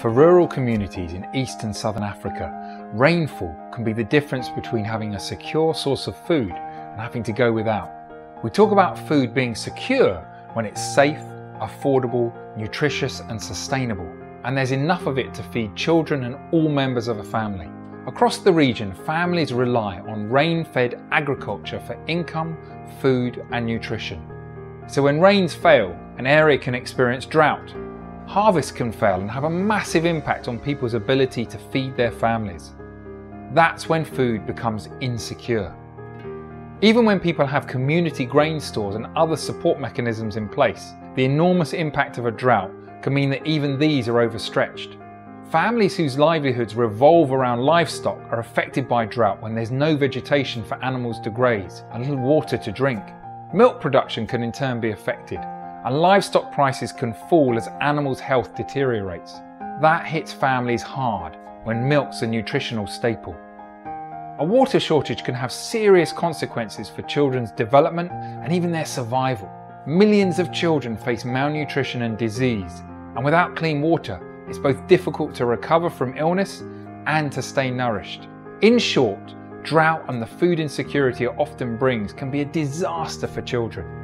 For rural communities in East and Southern Africa, rainfall can be the difference between having a secure source of food and having to go without. We talk about food being secure when it's safe, affordable, nutritious, and sustainable, and there's enough of it to feed children and all members of a family. Across the region, families rely on rain fed agriculture for income, food, and nutrition. So when rains fail, an area can experience drought. Harvests can fail and have a massive impact on people's ability to feed their families. That's when food becomes insecure. Even when people have community grain stores and other support mechanisms in place, the enormous impact of a drought can mean that even these are overstretched. Families whose livelihoods revolve around livestock are affected by drought when there's no vegetation for animals to graze and little water to drink. Milk production can in turn be affected, and livestock prices can fall as animals' health deteriorates. That hits families hard when milk's a nutritional staple. A water shortage can have serious consequences for children's development and even their survival. Millions of children face malnutrition and disease, and without clean water, it's both difficult to recover from illness and to stay nourished. In short, drought and the food insecurity it often brings can be a disaster for children.